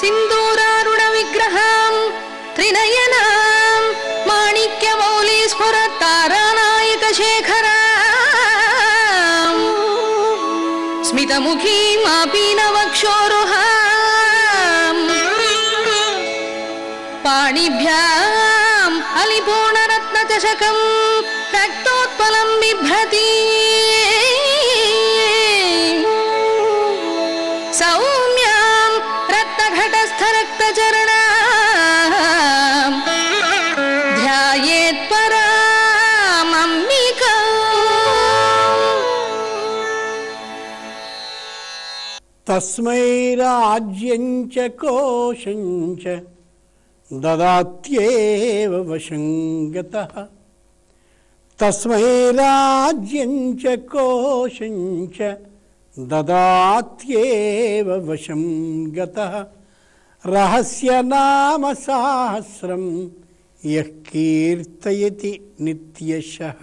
सिन्दूरारुणविग्रहाम् त्रिनयना తస్మైరాజ్యం చ కోశం చ దదాత్యేవ వశం గతః తస్మై చ కోశం చ దదాత్యేవ వశం గతః రహస్య సాహస్రం యః కీర్తయతి నిత్యశః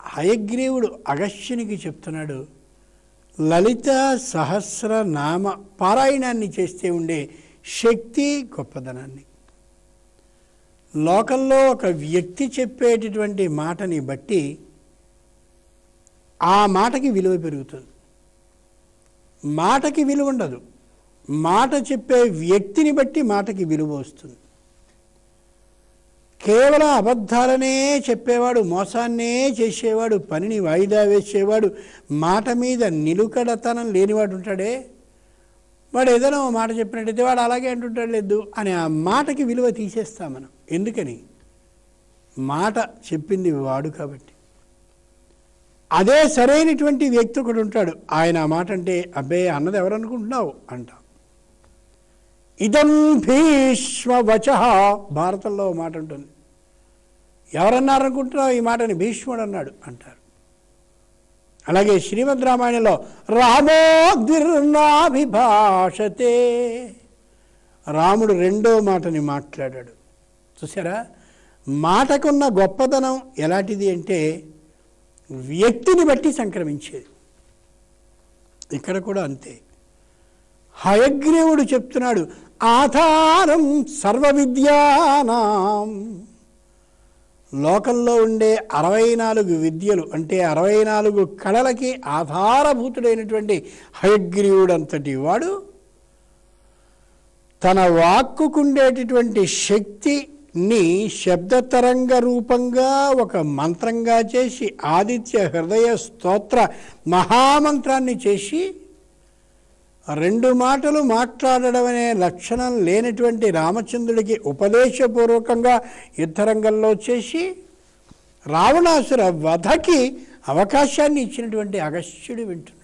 హయగ్రీవుడు అగస్యునికి చెప్తున్నాడు లలిత సహస్ర నామ పారాయణాన్ని చేస్తే ఉండే శక్తి గొప్పదనాన్ని. లోకంలో ఒక వ్యక్తి చెప్పేటటువంటి మాటని బట్టి ఆ మాటకి విలువ పెరుగుతుంది. మాటకి విలువ ఉండదు. మాట చెప్పే వ్యక్తిని బట్టి మాటకి విలువ వస్తుంది. కేవలం అబద్ధాలనే చెప్పేవాడు మోసాన్నే చేసేవాడు పనిని వాయిదా వేసేవాడు మాట మీద నిలుకడతనం లేనివాడు ఉంటాడే? వాడు ఏదైనా ఓ మాట చెప్పినట్టయితే వాడు అలాగే అంటుంటాడు లేదు అని ఆ మాటకి విలువ తీసేస్తాం మనం. ఎందుకని? మాట చెప్పింది వాడు కాబట్టి. అదే సరైనటువంటి వ్యక్తి ఒకడు ఉంటాడు. ఆయన ఆ మాట అంటే అబ్బే అన్నది ఎవరనుకుంటున్నావు? అంటాం. ఇదం భీష్మవచ. భారతంలో మాట ఉంటుంది. ఎవరన్నారనుకుంటున్నావు ఈ మాటని భీష్ముడు అన్నాడు అంటారు. అలాగే శ్రీమద్ రామాయణంలో రామోద్విర్నాభిభాషతే రాముడు రెండో మాటని మాట్లాడాడు. చూసారా మాటకున్న గొప్పతనం ఎలాంటిది అంటే వ్యక్తిని బట్టి సంక్రమించేది. ఇక్కడ కూడా అంతే. హయగ్రీవుడు చెప్తున్నాడు ఆధారం సర్వ విద్యానాం లోకంలో ఉండే అరవై నాలుగు విద్యలు అంటే అరవై నాలుగు కళలకి ఆధారభూతుడైనటువంటి హయగ్రీవుడంతటి వాడు తన వాక్కుకుండేటటువంటి శక్తిని శబ్దతరంగ రూపంగా ఒక మంత్రంగా చేసి ఆదిత్య హృదయ స్తోత్ర మహామంత్రాన్ని చేసి రెండు మాటలు మాట్లాడడం అనే లక్షణం లేనటువంటి రామచంద్రుడికి ఉపదేశపూర్వకంగా యుద్ధరంగంలో చేసి రావణాసుర వధకి అవకాశాన్ని ఇచ్చినటువంటి అగస్త్యుడు వింటున్నాడు.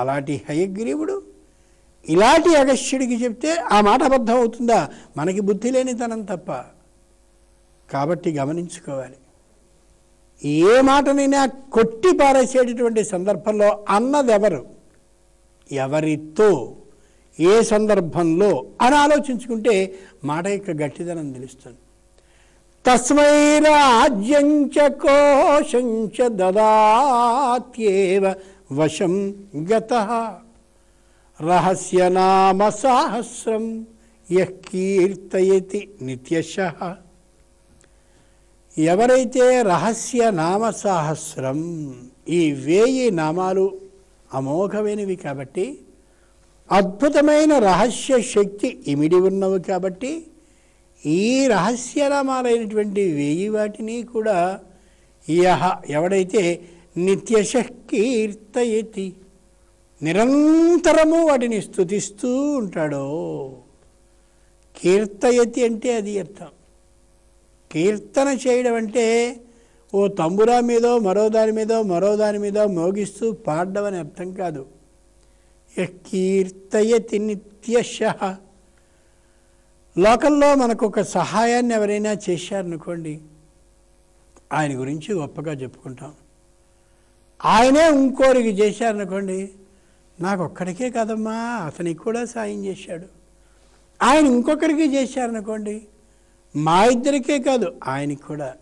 అలాంటి హయగ్రీవుడు ఇలాంటి అగస్త్యుడికి చెప్తే ఆ మాట అబద్ధం అవుతుందా మనకి బుద్ధి లేనితనం తప్ప. కాబట్టి గమనించుకోవాలి. ఏ మాటనైనా కొట్టి పారేసేటటువంటి సందర్భంలో అన్నదెవరు? ఎవరితో ఏ సందర్భంలో అని ఆలోచించుకుంటే మాట యొక్క గట్టిదనం తెలుస్తుంది. తస్మై రాజ్యం చ కోశం చ దదాత్యేవ వశం గత. రహస్యనామ సాహస్రం యకీర్తయతి నిత్యశ. ఎవరైతే రహస్య నామ సాహస్రం ఈ వేయి నామాలు అమోఘమైనవి కాబట్టి అద్భుతమైన రహస్య శక్తి ఇమిడి ఉన్నవి కాబట్టి ఈ రహస్యనామాలైనటువంటి వేయి వాటిని కూడా యహ ఎవడైతే నిత్యశ కీర్తయతి నిరంతరము వాటిని స్థుతిస్తూ ఉంటాడో కీర్తయతి అంటే అది అర్థం. కీర్తన చేయడం అంటే ఓ తంబురా మీదో మరో దాని మీదో మరో దాని మీద మోగిస్తూ పాడడం అని అర్థం కాదు. కీర్తయతి నిత్యశ. లోకంలో మనకు ఒక సహాయాన్ని ఎవరైనా చేశారనుకోండి ఆయన గురించి గొప్పగా చెప్పుకుంటాం. ఆయనే ఇంకోరికి చేశారనుకోండి నాకు ఒక్కడికే కదమ్మా అతనికి కూడా సాయం చేశాడు. ఆయన ఇంకొకరికి చేశారనుకోండి మా ఇద్దరికే కాదు ఆయనకి కూడా.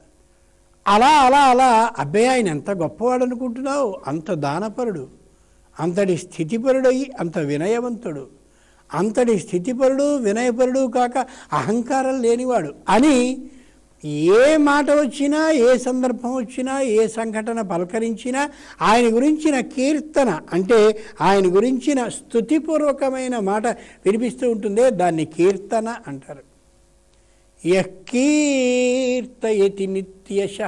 అలా అలా అలా అబ్బాయి ఆయన ఎంత గొప్పవాడు అనుకుంటున్నావు? అంత దానపరుడు. అంతటి స్థితిపరుడయి అంత వినయవంతుడు. అంతటి స్థితిపరుడు వినయపరుడు కాక అహంకారం లేనివాడు అని ఏ మాట వచ్చినా ఏ సందర్భం వచ్చినా ఏ సంఘటన పలకరించినా ఆయన గురించిన కీర్తన అంటే ఆయన గురించిన స్థుతిపూర్వకమైన మాట వినిపిస్తూ ఉంటుందే దాన్ని కీర్తన అంటారు. యకీర్తయతి నిత్యశ.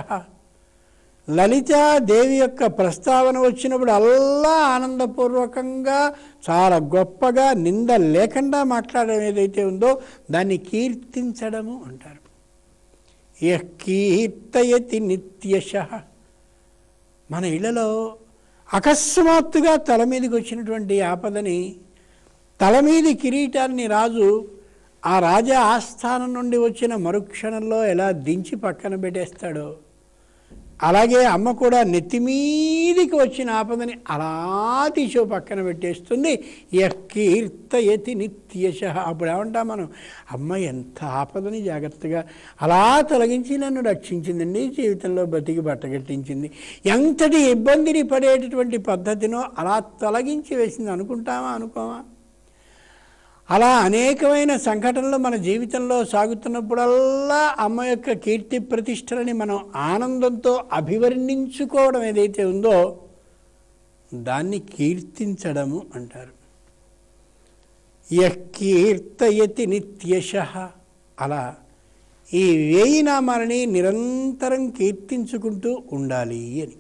లలితాదేవి యొక్క ప్రస్తావన వచ్చినప్పుడు అల్లా ఆనందపూర్వకంగా చాలా గొప్పగా నింద లేకుండా మాట్లాడడం ఏదైతే ఉందో దాన్ని కీర్తించడము అంటారు. యకీర్తయతి నిత్యశ. మన ఇళ్ళలో అకస్మాత్తుగా తల మీదకి వచ్చినటువంటి ఆపదని తల మీది కిరీటాన్ని రాజు ఆ రాజా ఆస్థానం నుండి వచ్చిన మరుక్షణంలో ఎలా దించి పక్కన పెట్టేస్తాడో అలాగే అమ్మ కూడా నెత్తిమీదికి వచ్చిన ఆపదని అలా తీసో పక్కన పెట్టేస్తుంది. యకీర్తయతి నిత్యశ. అప్పుడు ఏమంటాం మనం? అమ్మ ఎంత ఆపదని జాగ్రత్తగా అలా తొలగించి నన్ను రక్షించిందండి జీవితంలో బతికి బట్టగట్టించింది. ఎంతటి ఇబ్బందిని పడేటటువంటి పద్ధతినో అలా తొలగించి వేసింది అనుకుంటామా అనుకోమా అలా అనేకమైన సంఘటనలు మన జీవితంలో సాగుతున్నప్పుడల్లా అమ్మ యొక్క కీర్తి ప్రతిష్టలని మనం ఆనందంతో అభివర్ణించుకోవడం ఏదైతే ఉందో దాన్ని కీర్తించడము అంటారు. యకీర్తయతి నిత్యశ అలా ఈ వేయి నామాలని నిరంతరం కీర్తించుకుంటూ ఉండాలి అని.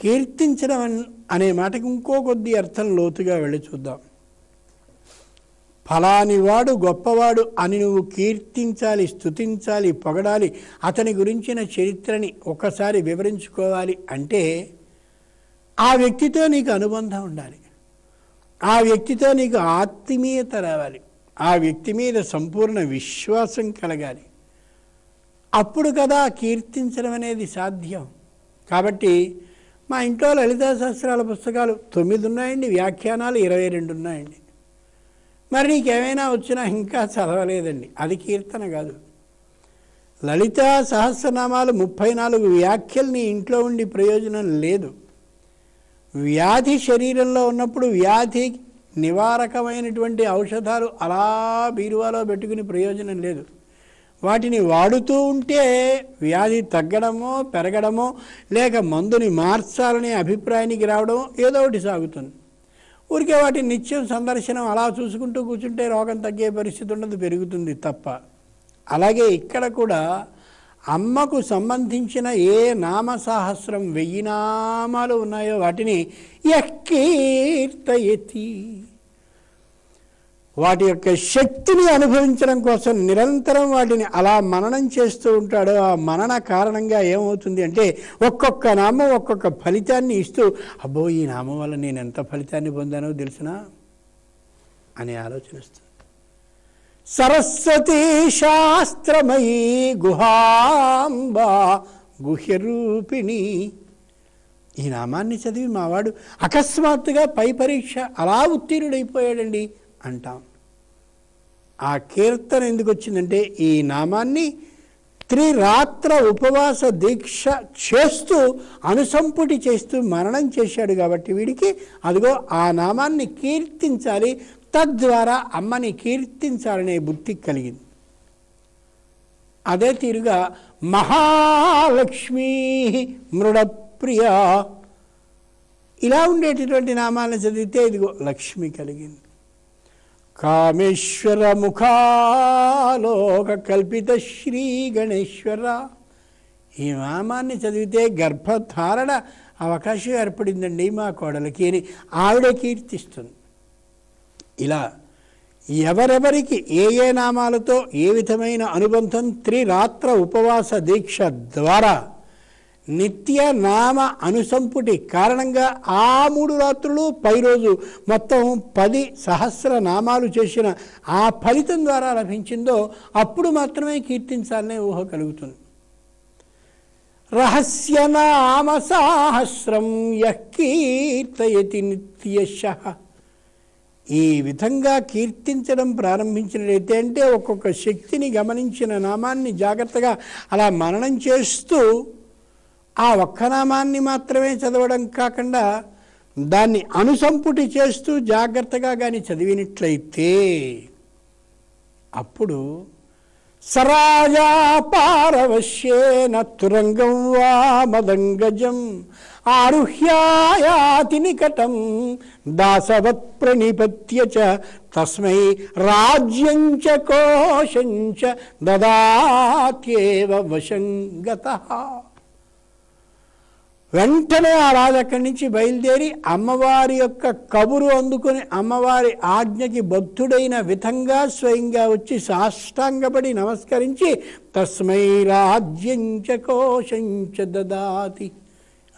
కీర్తించడం అనే మాటకు ఇంకో కొద్ది అర్థం లోతుగా వెళ్ళి చూద్దాం. ఫలానివాడు గొప్పవాడు అని నువ్వు కీర్తించాలి స్తుతించాలి పొగడాలి అతని గురించిన చరిత్రని ఒకసారి వివరించుకోవాలి అంటే ఆ వ్యక్తితో నీకు అనుబంధం ఉండాలి. ఆ వ్యక్తితో నీకు ఆత్మీయత రావాలి. ఆ వ్యక్తి మీద సంపూర్ణ విశ్వాసం కలగాలి. అప్పుడు కదా కీర్తించడం అనేది సాధ్యం. కాబట్టి మా ఇంట్లో లలితా శాస్త్రాల పుస్తకాలు తొమ్మిది ఉన్నాయండి వ్యాఖ్యానాలు ఇరవై రెండు ఉన్నాయండి. మరి నీకేమైనా వచ్చినా ఇంకా చదవలేదండి. అది కీర్తన కాదు. లలిత సహస్రనామాలు ముప్పై నాలుగు వ్యాఖ్యలు నీ ఇంట్లో ఉండి ప్రయోజనం లేదు. వ్యాధి శరీరంలో ఉన్నప్పుడు వ్యాధి నివారకమైనటువంటి ఔషధాలు అలా బీరువాలో పెట్టుకుని ప్రయోజనం లేదు. వాటిని వాడుతూ ఉంటే వ్యాధి తగ్గడమో పెరగడమో లేక మందుని మార్చాలనే అభిప్రాయానికి రావడమో ఏదో ఒకటి సాగుతుంది. ఊరికే వాటి నిత్యం సందర్శనం అలా చూసుకుంటూ కూర్చుంటే రోగం తగ్గే పరిస్థితి ఉండదు పెరుగుతుంది తప్ప. అలాగే ఇక్కడ కూడా అమ్మకు సంబంధించిన ఏ నామ సహస్రం వెయ్యి నామాలు ఉన్నాయో వాటిని యకీర్తయతి వాటి యొక్క శక్తిని అనుభవించడం కోసం నిరంతరం వాటిని అలా మననం చేస్తూ ఉంటాడో. ఆ మనన కారణంగా ఏమవుతుంది అంటే ఒక్కొక్క నామం ఒక్కొక్క ఫలితాన్ని ఇస్తూ అబ్బో ఈ నామం వల్ల నేను ఎంత ఫలితాన్ని పొందానో తెలుసునా? అనే ఆలోచన వస్తుంది. సరస్వతి శాస్త్రమయీ గుహాంబా గుహ్యరూపిణి. ఈ నామాన్ని చదివి మావాడు అకస్మాత్తుగా పై పరీక్ష అలా ఉత్తీర్ణుడైపోయాడండి అంటాం. ఆ కీర్తన ఎందుకు వచ్చిందంటే ఈ నామాన్ని త్రిరాత్ర ఉపవాస దీక్ష చేస్తూ అనుసంపుటి చేస్తూ మరణం చేశాడు కాబట్టి వీడికి అదిగో ఆ నామాన్ని కీర్తించాలి తద్వారా అమ్మని కీర్తించాలనే బుద్ధి కలిగింది. అదే తీరుగా మహాలక్ష్మీ మృడప్రియ ఇలా ఉండేటటువంటి నామాలను చదివితే ఇదిగో లక్ష్మి కలిగింది. కామేశ్వర ముఖాలోక కల్పిత శ్రీ గణేశ్వర. ఈ నామాన్ని చదివితే గర్భధారణ అవకాశం ఏర్పడిందండి మా కోడలికి అని ఆవిడే కీర్తిస్తుంది. ఇలా ఎవరెవరికి ఏ ఏ నామాలతో ఏ విధమైన అనుబంధం త్రిరాత్ర ఉపవాస దీక్ష ద్వారా నిత్య నామ అనుసంపుటి కారణంగా ఆ మూడు రాత్రులు పై రోజు మొత్తం పది సహస్ర నామాలు చేసిన ఆ ఫలితం ద్వారా లభించిందో అప్పుడు మాత్రమే కీర్తించాలనే ఊహ కలుగుతుంది. రహస్యనామ సాహస్రం యః కీర్తయతి నిత్యశ ఈ విధంగా కీర్తించడం ప్రారంభించినట్లయితే అంటే ఒక్కొక్క శక్తిని గమనించిన నామాన్ని జాగ్రత్తగా అలా మననం చేస్తూ ఆ ఒక్క నామాన్ని మాత్రమే చదవడం కాకుండా దాన్ని అనుసంపుటి చేస్తూ జాగ్రత్తగా కానీ చదివినట్లయితే అప్పుడు సరాజా పారవశ్యేన తురంగం వా మదంగజం ఆరుహ్యాయాతి నికటం దాసవత్ ప్రణిపత్య తస్మై రాజ్యం చ కోశం చ దదాత్యేవ వశంగత వెంటనే ఆ రాజు అక్కడి నుంచి బయలుదేరి అమ్మవారి యొక్క కబురు అందుకుని అమ్మవారి ఆజ్ఞకి భక్తుడైన విధంగా స్వయంగా వచ్చి సాష్టాంగపడి నమస్కరించి తస్మై రాజ్యంచ కోశంచ దదాతి.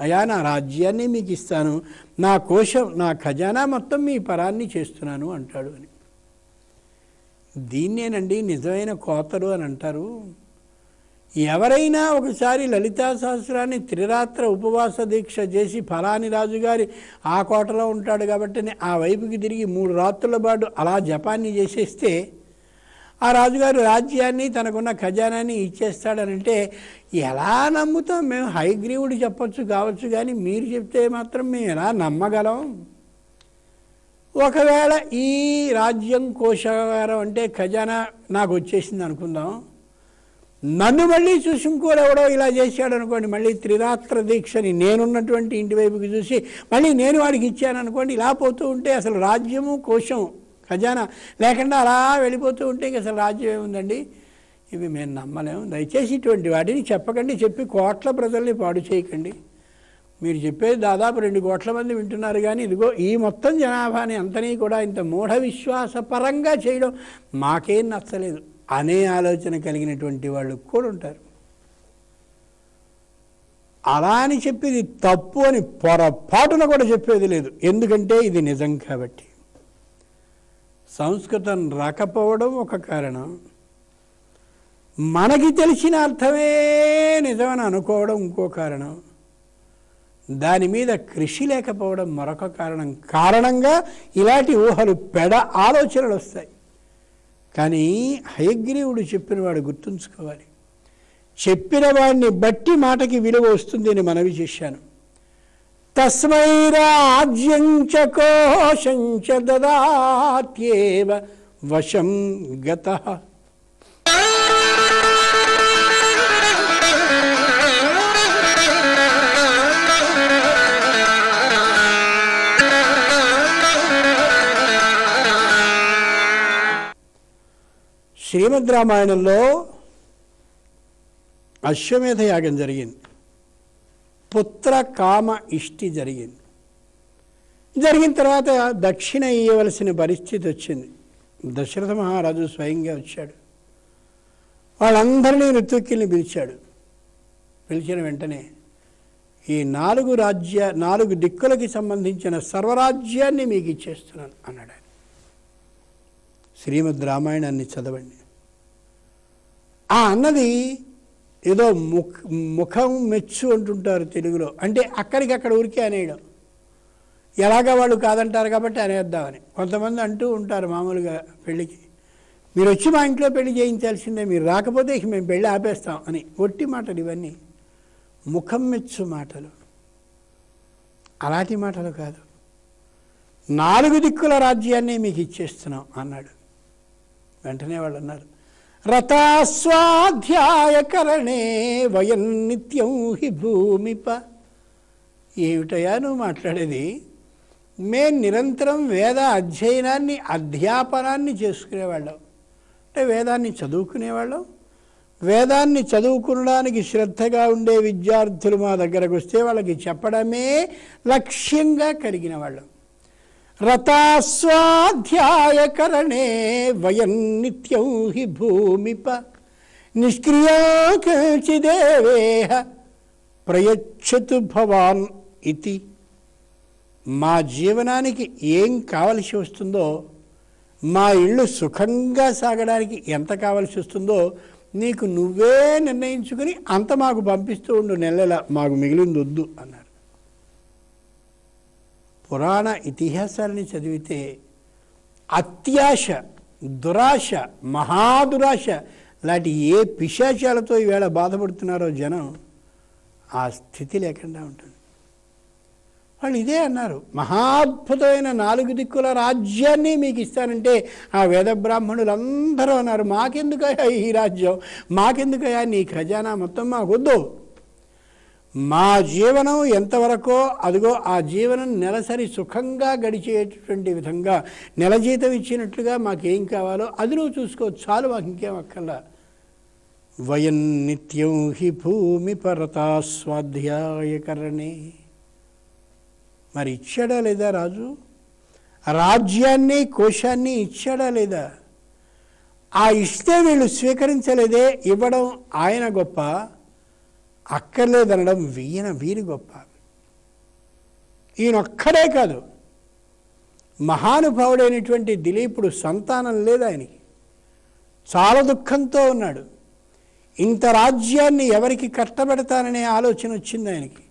అయా నా రాజ్యాన్ని మీకు ఇస్తాను. నా కోశం నా ఖజానా మొత్తం మీ పరాన్ని చేస్తున్నాను అంటాడు అని. దీన్నేనండి నిజమైన కోతలు అని అంటారు. ఎవరైనా ఒకసారి లలితా సహస్రాన్ని త్రిరాత్ర ఉపవాస దీక్ష చేసి ఫలాని రాజుగారి ఆ కోటలో ఉంటాడు కాబట్టి ఆ వైపుకి తిరిగి మూడు రాత్రుల పాటు అలా జపాన్ని చేసేస్తే ఆ రాజుగారు రాజ్యాన్ని తనకున్న ఖజానాన్ని ఇచ్చేస్తాడనంటే ఎలా నమ్ముతాం మేము? హైగ్రీవుడు చెప్పచ్చు కావచ్చు కానీ మీరు చెప్తే మాత్రం మేము ఎలా నమ్మగలం? ఒకవేళ ఈ రాజ్యం కోశాగారం అంటే ఖజానా నాకు వచ్చేసింది అనుకుందాం. నన్ను మళ్ళీ చూసి ఇంకోడెవడో ఇలా చేశాడు అనుకోండి మళ్ళీ త్రిరాత్ర దీక్షని నేనున్నటువంటి ఇంటి వైపుకి చూసి మళ్ళీ నేను వాడికి ఇచ్చాను అనుకోండి ఇలా పోతూ ఉంటే అసలు రాజ్యము కోశం ఖజానా లేకుండా అలా వెళ్ళిపోతూ ఉంటే ఇంక అసలు రాజ్యం ఏముందండి? ఇవి మేము నమ్మలేము. దయచేసి ఇటువంటి వాటిని చెప్పకండి చెప్పి కోట్ల ప్రజల్ని పాడు చేయకండి. మీరు చెప్పేది దాదాపు రెండు కోట్ల మంది వింటున్నారు కానీ ఇదిగో ఈ మొత్తం జనాభాని అంతనీ కూడా ఇంత మూఢ విశ్వాసపరంగా చేయడం మాకేం నచ్చలేదు. అనే ఆలోచన కలిగినటువంటి వాళ్ళు కూడా ఉంటారు. అలా అని చెప్పి ఇది తప్పు అని పొరపాటున కూడా చెప్పేది లేదు. ఎందుకంటే ఇది నిజం కాబట్టి. సంస్కృతం రాకపోవడం ఒక కారణం. మనకి తెలిసిన అర్థమే నిజమని అనుకోవడం ఇంకో కారణం. దాని మీద కృషి లేకపోవడం మరొక కారణం. కారణంగా ఇలాంటి ఊహలు పెడ ఆలోచనలు వస్తాయి. కానీ హయగ్రీవుడు చెప్పిన వాడు గుర్తుంచుకోవాలి. చెప్పిన వాడిని బట్టి మాటకి విలువ వస్తుంది అని మనవి చేశాను. తస్మై రాజ్యంచ కోశంచ దదాత్యేవ వశం గత. శ్రీమద్ రామాయణంలో అశ్వమేధ యాగం జరిగింది. పుత్ర కామ ఇష్టి జరిగింది. జరిగిన తర్వాత దక్షిణ ఇయ్యవలసిన పరిస్థితి వచ్చింది. దశరథ మహారాజు స్వయంగా వచ్చాడు. వాళ్ళందరినీ ఋతుక్కిల్ని పిలిచాడు. పిలిచిన వెంటనే ఈ నాలుగు రాజ్య నాలుగు దిక్కులకి సంబంధించిన సర్వరాజ్యాన్ని మీకు ఇచ్చేస్తున్నాను అన్నాడు ఆయన. శ్రీమద్ రామాయణాన్ని చదవండి. ఆ అన్నది ఏదో ముఖ ముఖం మెచ్చు అంటుంటారు తెలుగులో. అంటే అక్కడికక్కడ ఊరికే అనేయడం. ఎలాగ వాళ్ళు కాదంటారు కాబట్టి అనేద్దామని. కొంతమంది అంటూ ఉంటారు మామూలుగా పెళ్ళికి. మీరు వచ్చి మా ఇంట్లో పెళ్ళి చేయించాల్సిందే మీరు రాకపోతే ఇక మేము పెళ్ళి ఆపేస్తాం అని. ఒట్టి మాటలు ఇవన్నీ. ముఖం మెచ్చు మాటలు. అలాంటి మాటలు కాదు. నాలుగు దిక్కుల రాజ్యాన్ని మీకు ఇచ్చేస్తున్నాం అన్నాడు. వెంటనే వాళ్ళు అన్నారు రథాస్వాధ్యాయకరణే వయం నిత్యం హి భూమిప. ఏమిటయా నువ్వు మాట్లాడేది? మేం నిరంతరం వేద అధ్యయనాన్ని అధ్యాపనాన్ని చేసుకునేవాళ్ళం. అంటే వేదాన్ని చదువుకునేవాళ్ళం. వేదాన్ని చదువుకునడానికి శ్రద్ధగా ఉండే విద్యార్థులు మా దగ్గరకు వస్తే వాళ్ళకి చెప్పడమే లక్ష్యంగా కలిగిన వాళ్ళం. రథాస్వాధ్యాయకరణే వయం నిత్యం హి భూమిప నిష్క్రియాచిదేవేహ ప్రయచ్చతు భవాన్ ఇది. మా జీవనానికి ఏం కావలసి వస్తుందో మా ఇల్లు సుఖంగా సాగడానికి ఎంత కావలసి వస్తుందో నీకు నువ్వే నిర్ణయించుకుని అంత మాకు పంపిస్తూ ఉండు నెలల మాకు మిగిలింది వద్దు అన్నారు. పురాణ ఇతిహాసాలని చదివితే అత్యాశ దురాశ మహాదురాశ లాంటి ఏ పిశాచాలతో ఈవేళ బాధపడుతున్నారో జనం ఆ స్థితి లేకుండా ఉంటుంది. వాళ్ళు ఇదే అన్నారు మహాద్భుతమైన నాలుగు దిక్కుల రాజ్యాన్ని మీకు ఇస్తానంటే ఆ వేద బ్రాహ్మణులందరూ అన్నారు మాకెందుకయ్యా ఈ రాజ్యం? మాకెందుకయ్యా నీ ఖజానా మొత్తం మాకొద్దు మా జీవనం ఎంతవరకో అదిగో ఆ జీవనం నెలసరి సుఖంగా గడిచేటటువంటి విధంగా నెల జీతం ఇచ్చినట్లుగా మాకేం కావాలో అది నువ్వు చూసుకోవచ్చు చాలు మాకు ఇంకేం అక్కర్లా. వయం నిత్యం హి భూమి పరతా స్వాధ్యాయకరణే. మరి ఇచ్చాడా లేదా రాజు? రాజ్యాన్ని కోశాన్ని ఇచ్చాడా లేదా? ఆ ఇస్తే వీళ్ళు స్వీకరించలేదే ఇవ్వడం ఆయన గొప్ప. అక్కర్లేదనడం వీయన వీరి గొప్ప. ఈయనొక్కడే కాదు. మహానుభావుడైనటువంటి దిలీపుడు సంతానం లేదు ఆయనకి. చాలా దుఃఖంతో ఉన్నాడు. ఇంత రాజ్యాన్ని ఎవరికి కట్టబెడతాననే ఆలోచన వచ్చింది ఆయనకి.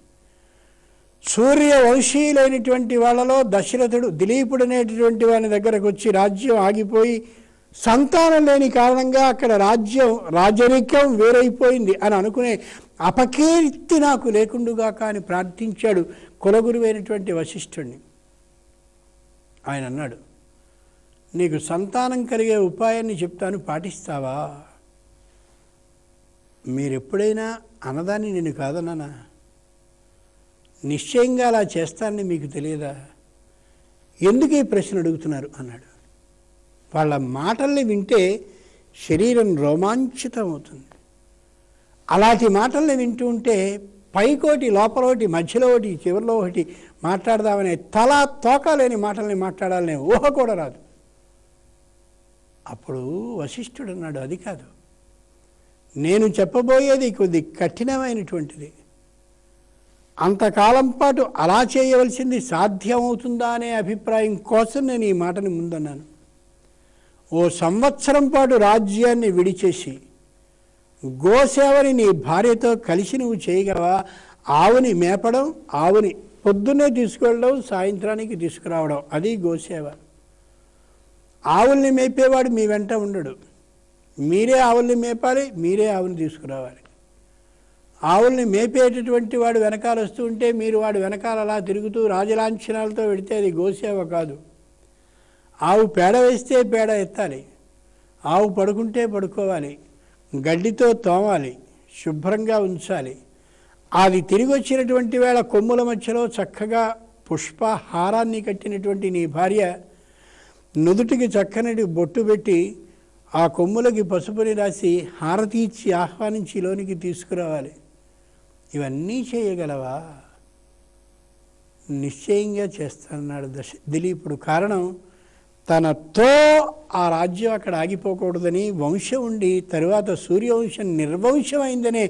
సూర్య వంశీయులైనటువంటి వాళ్ళలో దశరథుడు దిలీపుడు అనేటటువంటి వాని దగ్గరకు వచ్చి రాజ్యం ఆగిపోయి సంతానం లేని కారణంగా అక్కడ రాజ్యం రాజరికం వేరైపోయింది అని అనుకునే అపకీర్తి నాకు లేకుండుగా కాని ప్రార్థించాడు కులగురువైనటువంటి వశిష్ఠుణ్ణి. ఆయన అన్నాడు నీకు సంతానం కలిగే ఉపాయాన్ని చెప్తాను పాటిస్తావా? మీరెప్పుడైనా అన్నదాన్ని నేను కాదన్నానా నిశ్చయంగా అలా చేస్తానని మీకు తెలియదా? ఎందుకు ఈ ప్రశ్న అడుగుతున్నారు? అన్నాడు. వాళ్ళ మాటల్ని వింటే శరీరం రోమాంచితం అవుతుంది అలాంటి మాటల్ని వింటూ ఉంటే పైకోటి లోపల ఒకటి మధ్యలో ఒకటి చివరిలో ఒకటి మాట్లాడదామనే తల తోక లేని మాటల్ని మాట్లాడాలనే ఊహ కూడా రాదు. అప్పుడు వశిష్ఠుడు అన్నాడు అది కాదు. నేను చెప్పబోయేది కొద్ది కఠినమైనటువంటిది. అంతకాలం పాటు అలా చేయవలసింది సాధ్యమవుతుందా అనే అభిప్రాయం కోసం నేను ఈ మాటని ముందన్నాను. ఓ సంవత్సరం పాటు రాజ్యాన్ని విడిచేసి గోసేవని నీ భార్యతో కలిసి నువ్వు చేయగలవా? ఆవుని మేపడం ఆవుని పొద్దున్నే తీసుకెళ్ళడం సాయంత్రానికి తీసుకురావడం. అది గోసేవ. ఆవుల్ని మేపేవాడు మీ వెంట ఉండడు. మీరే ఆవుల్ని మేపాలి మీరే ఆవుని తీసుకురావాలి. ఆవుల్ని మేపేటటువంటి వాడు వెనకాల వస్తూ ఉంటే మీరు వాడు వెనకాల అలా తిరుగుతూ రాజలాంఛనాలతో వెడితే అది గోసేవ కాదు. ఆవు పేడ వేస్తే పేడ ఎత్తాలి. ఆవు పడుకుంటే పడుకోవాలి. గడ్డితో తోమాలి శుభ్రంగా ఉంచాలి. అది తిరిగి వచ్చినటువంటి వేళ కొమ్ముల మధ్యలో చక్కగా పుష్పహారాన్ని కట్టినటువంటి నీ భార్య నుదుటికి చక్కనటి బొట్టు పెట్టి ఆ కొమ్ములకి పసుపుని రాసి హారతి ఇచ్చి ఆహ్వానించి లోనికి తీసుకురావాలి. ఇవన్నీ చేయగలవా? నిశ్చయంగా చేస్తానన్నాడు దశ దిలీపుడు. కారణం తనతో ఆ రాజ్యం అక్కడ ఆగిపోకూడదని వంశం ఉండి తరువాత సూర్యవంశం నిర్వంశమైందనే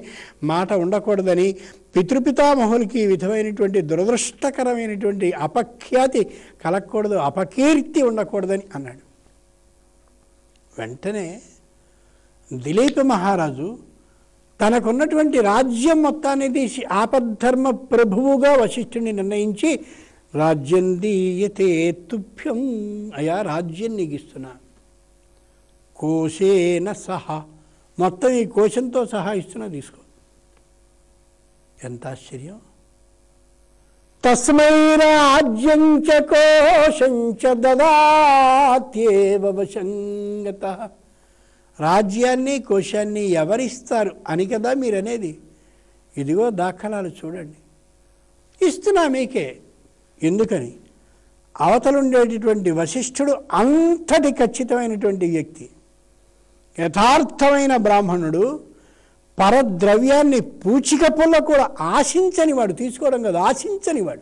మాట ఉండకూడదని పితృపితామహులకి ఈ విధమైనటువంటి దురదృష్టకరమైనటువంటి అపఖ్యాతి కలగకూడదు అపకీర్తి ఉండకూడదని అన్నాడు. వెంటనే దిలీప మహారాజు తనకున్నటువంటి రాజ్యం మొత్తాన్ని తీసి ఆపద్ధర్మ ప్రభువుగా వశిష్ఠుని నిర్ణయించి రాజ్యం దీయతే తుభ్యం. అయా రాజ్యం నీకు ఇస్తున్నా కోశేన సహా. మొత్తం ఈ కోశంతో సహా ఇస్తున్నా తీసుకో. ఎంత ఆశ్చర్యం. తస్మై రాజ్యం చ కోశం చ దదాత్యేవశంగత రాజ్యాన్ని కోశాన్ని ఎవరిస్తారు అని కదా మీరు అనేది ఇదిగో దాఖలాలు చూడండి. ఇస్తున్నా మీకే. ఎందుకని? అవతలుండేటటువంటి వశిష్ఠుడు అంతటి ఖచ్చితమైనటువంటి వ్యక్తి. యథార్థమైన బ్రాహ్మణుడు పరద్రవ్యాన్ని పూచిక పుల్ల కూడా ఆశించని వాడు తీసుకోవడం కాదు ఆశించని వాడు.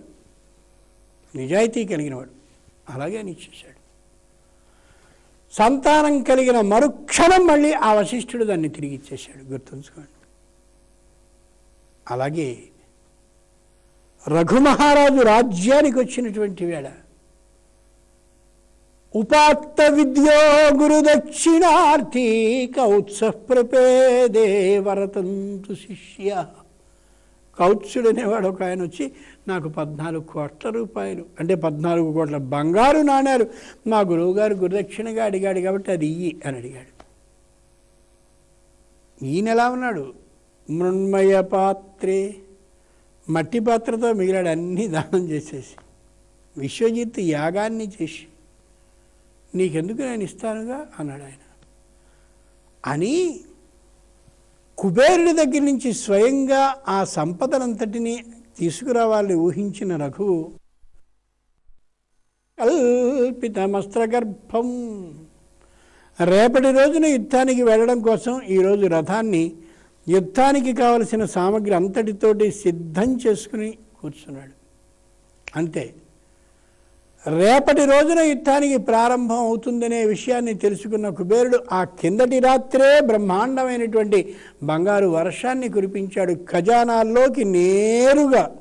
నిజాయితీ కలిగినవాడు. అలాగే నిచ్చేశాడు సంతానం కలిగిన మరుక్షణం మళ్ళీ ఆ వశిష్ఠుడు దాన్ని తిరిగి ఇచ్చేశాడు గుర్తుంచుకోండి. అలాగే రఘుమహారాజు రాజ్యానికి వచ్చినటువంటి వేళ ఉపాత్త విద్యో గురుదక్షిణార్థి కౌత్స ప్రపేదే వరతంతు శిష్య. కౌత్సుడు అనేవాడు ఒక ఆయన వచ్చి నాకు పద్నాలుగు కోట్ల రూపాయలు అంటే పద్నాలుగు కోట్ల బంగారు నాణాలు మా గురువుగారు గురుదక్షిణగా అడిగాడు కాబట్టి అది ఇయ్యి అని అడిగాడు. ఈయన ఎలా ఉన్నాడు? మృణ్మయ పాత్రే మట్టి పాత్రతో మిగిలాడు అన్నీ దానం చేసేసి. విశ్వజిత్ యాగాన్ని చేసి. నీకెందుకు నేను ఇస్తానుగా? అన్నాడు ఆయన. అని కుబేరుడి దగ్గర నుంచి స్వయంగా ఆ సంపదనంతటిని తీసుకురావాలని ఊహించిన రఘువు కల్పితమస్త్రగర్భం. రేపటి రోజున యుద్ధానికి వెళ్ళడం కోసం ఈరోజు రథాన్ని యుద్ధానికి కావలసిన సామగ్రి అంతటితోటి సిద్ధం చేసుకుని కూర్చున్నాడు. అంతే. రేపటి రోజున యుద్ధానికి ప్రారంభం అవుతుందనే విషయాన్ని తెలుసుకున్న కుబేరుడు ఆ కిందటి రాత్రే బ్రహ్మాండమైనటువంటి బంగారు వర్షాన్ని కురిపించాడు. ఖజానాల్లోకి నేరుగా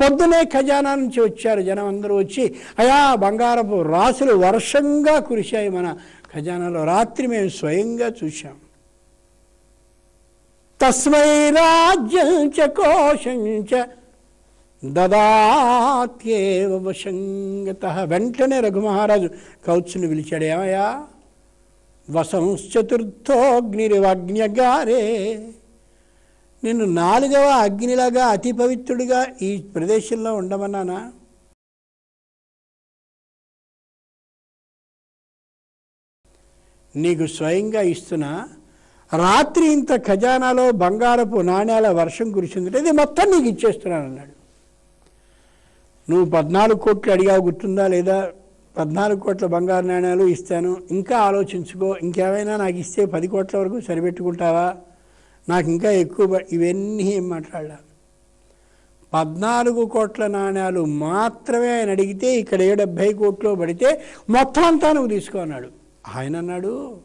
పొద్దునే ఖజానా నుంచి వచ్చారు జనం అందరూ వచ్చి అయా బంగారపు రాసులు వర్షంగా కురిశాయి మన ఖజానాలో. రాత్రి మేము స్వయంగా చూశాం. తస్మై రాజ్యం చ కోశం చ దదాత్యేవ వశంగత. వెంటనే రఘుమహారాజు కౌత్సుని పిలిచాడు ఏమయ్యా? వసంశ్చతుర్థోగ్నిరివజ్ఞగారే నిన్ను నాలుగవ అగ్నిలాగా అతి పవిత్రుడిగా ఈ ప్రదేశంలో ఉండమన్నానా? నీకు స్వయంగా ఇస్తున్నా. రాత్రి ఇంత ఖజానాలో బంగారపు నాణ్యాల వర్షం కురిసిందంటే ఇది మొత్తం నీకు ఇచ్చేస్తున్నాను అన్నాడు. నువ్వు పద్నాలుగు కోట్లు అడిగావు గుర్తుందా లేదా? పద్నాలుగు కోట్ల బంగారు నాణ్యాలు ఇస్తాను. ఇంకా ఆలోచించుకో. ఇంకేమైనా నాకు ఇస్తే పది కోట్ల వరకు సరిపెట్టుకుంటావా? నాకు ఇంకా ఎక్కువ ఇవన్నీ ఏం మాట్లాడాలి? పద్నాలుగు కోట్ల నాణ్యాలు మాత్రమే ఆయన అడిగితే ఇక్కడ ఏ డెబ్భై కోట్లు పడితే మొత్తం అంతా నువ్వు తీసుకో అన్నాడు. ఆయన అన్నాడు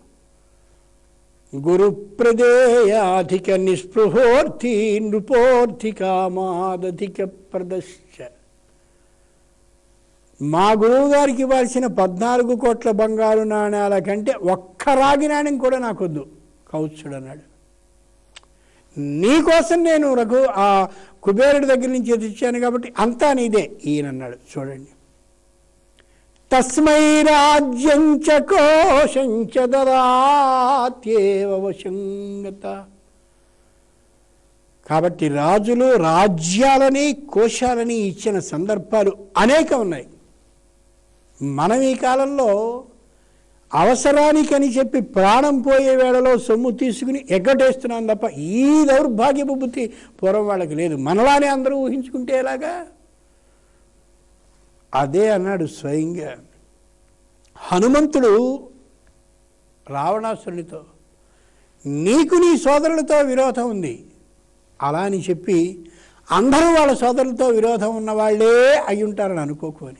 గురుప్రదేయాధిక నిస్పృహోర్థి నృపోర్థి కామాదధిక ప్రదర్శ మా గురువు గారికి ఇవ్వాల్సిన పద్నాలుగు కోట్ల బంగారు నాణ్యాల కంటే ఒక్క రాగి నాణ్యం కూడా నాకొద్దు కౌత్సుడు అన్నాడు నీకోసం నేను రఘు ఆ కుబేరుడి దగ్గర నుంచి తెచ్చాను కాబట్టి అంతా నీదే ఈయనన్నాడు. చూడండి. తస్మై రాజ్యం చ కోశం చ కాబట్టి రాజులు రాజ్యాలని కోశాలని ఇచ్చిన సందర్భాలు అనేకం ఉన్నాయి. మనం ఈ కాలంలో అవసరానికని చెప్పి ప్రాణం పోయే వేళలో సొమ్ము తీసుకుని ఎగ్గటేస్తున్నాం తప్ప ఈ దౌర్భాగ్యపు బుద్ధి పూర్వం వాళ్ళకి లేదు. మనలానే అందరూ ఊహించుకుంటే ఎలాగా? అదే అన్నాడు స్వయంగా. హనుమంతుడు రావణాసురునితో నీకు నీ సోదరులతో విరోధం ఉంది. అలా అని చెప్పి అందరూ వాళ్ళ సోదరులతో విరోధం ఉన్న వాళ్ళే అయి ఉంటారని అనుకోకు అని.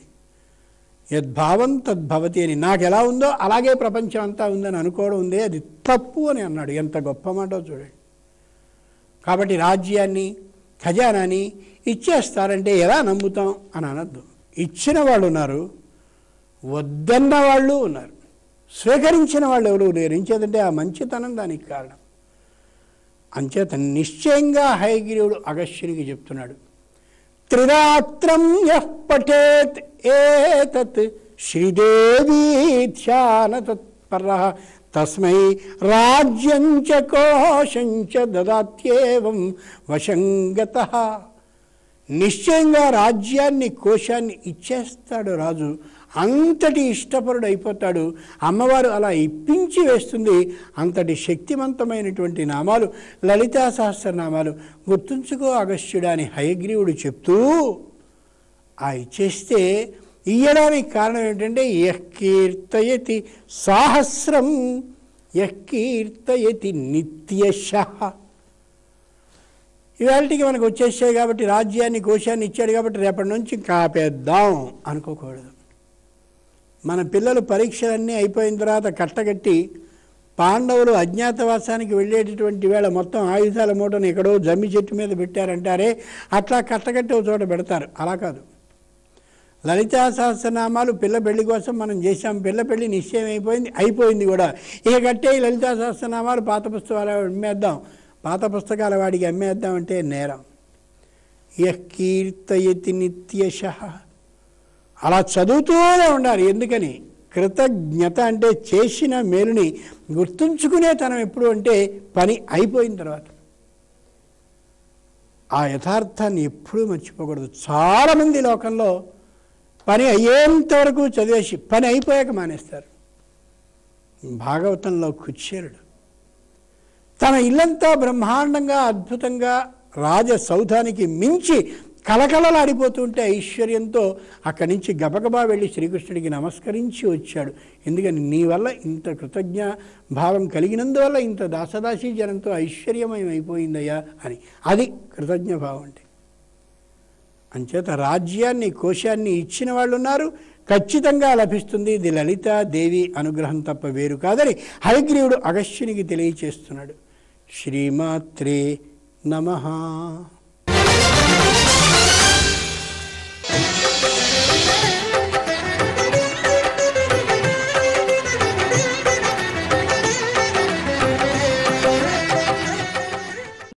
యద్భావం తద్భవతి అని. నాకు ఎలా ఉందో అలాగే ప్రపంచం అంతా ఉందని అనుకోవడం ఉందే అది తప్పు అని అన్నాడు. ఎంత గొప్ప మాటో చూడండి. కాబట్టి రాజ్యాన్ని ఖజానాని ఇచ్చేస్తారంటే ఎలా నమ్ముతాం అని అనద్దు. ఇచ్చిన వాళ్ళు ఉన్నారు. వద్దన్న వాళ్ళు ఉన్నారు స్వీకరించిన వాళ్ళు ఎవరు లేరు. ఆ మంచితనం దానికి కారణం. అంచేత నిశ్చయంగా హయగిరివుడు అగస్యునికి చెప్తున్నాడు త్రిరాత్రం యః పఠేత్ ఏతత్ శ్రీదేవీ ధ్యాన తత్పర తస్మై రాజ్యం చ కోశం చ దదాత్యేవం వశంగత. నిశ్చయంగా రాజ్యాన్ని కోశాన్ని ఇచ్చేస్తాడు రాజు. అంతటి ఇష్టపరుడు అయిపోతాడు. అమ్మవారు అలా ఇప్పించి వేస్తుంది. అంతటి శక్తివంతమైనటువంటి నామాలు లలితా సహస్రనామాలు గుర్తుంచుకో అగస్త్యుడా అని హయగ్రీవుడు చెప్తూ ఆ ఇచ్చేస్తే ఇయ్యడానికి కారణం ఏంటంటే యకీర్తయతి సాహస్రం యకీర్తయతి నిత్యశ. ఇవాళకి మనకు వచ్చేసాయి కాబట్టి రాజ్యాన్ని కోశాన్ని ఇచ్చాడు కాబట్టి రేపటి నుంచి కాపేద్దాం అనుకోకూడదు. మన పిల్లలు పరీక్షలన్నీ అయిపోయిన తర్వాత కట్టగట్టి పాండవులు అజ్ఞాతవాసానికి వెళ్ళేటటువంటి వేళ మొత్తం ఆయుధాల మూటను ఎక్కడో జమ్మి చెట్టు మీద పెట్టారంటారే అట్లా కట్టగట్టి ఒక చోట పెడతారు. అలా కాదు. లలితా సహస్రనామాలు పిల్ల పెళ్ళి కోసం మనం చేశాం. పిల్ల పెళ్ళి నిశ్చయం అయిపోయింది అయిపోయింది కూడా. ఇక కట్టే లలితా సహస్రనామాలు పాత పుస్తకాలు అమ్మేద్దాం. పాత పుస్తకాల వాడికి అమ్మేద్దామంటే నేరం. యః కీర్తయతి నిత్యశ. అలా చదువుతూనే ఉండాలి. ఎందుకని? కృతజ్ఞత అంటే చేసిన మేలుని గుర్తుంచుకునే తనం ఎప్పుడు అంటే పని అయిపోయిన తర్వాత. ఆ యథార్థాన్ని ఎప్పుడూ మర్చిపోకూడదు. చాలామంది లోకంలో పని అయ్యేంత వరకు చదివేసి పని అయిపోయాక మానేస్తారు. భాగవతంలో కుచ్చేరుడు తన ఇల్లంతా బ్రహ్మాండంగా అద్భుతంగా రాజ సౌధానికి మించి కలకలలాడిపోతుంటే ఐశ్వర్యంతో అక్కడి నుంచి గబగబా వెళ్ళి శ్రీకృష్ణుడికి నమస్కరించి వచ్చాడు. ఎందుకని? నీ వల్ల ఇంత కృతజ్ఞ భావం కలిగినందువల్ల ఇంత దాసదాసీ జనంతో ఐశ్వర్యమయం అయిపోయిందయ్యా అని. అది కృతజ్ఞ భావం అంటే. అంచేత రాజ్యాన్ని కోశాన్ని ఇచ్చిన వాళ్ళు ఉన్నారు ఖచ్చితంగా లభిస్తుంది ఇది లలిత దేవి అనుగ్రహం తప్ప వేరు కాదని హరిగ్రీవుడు అగస్త్యునికి తెలియచేస్తున్నాడు. శ్రీమాత్రే నమః